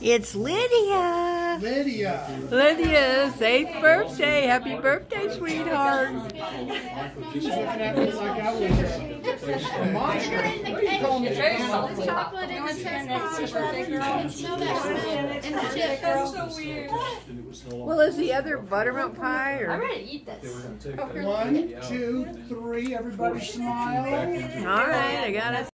It's Lydia. Lydia. Lydia's eighth birthday. Happy birthday, sweetheart. She's looking at me like I was chocolate in the Well, is the other buttermilk pie I'm ready to eat this. One, two, three. Everybody smile. All right, I got it.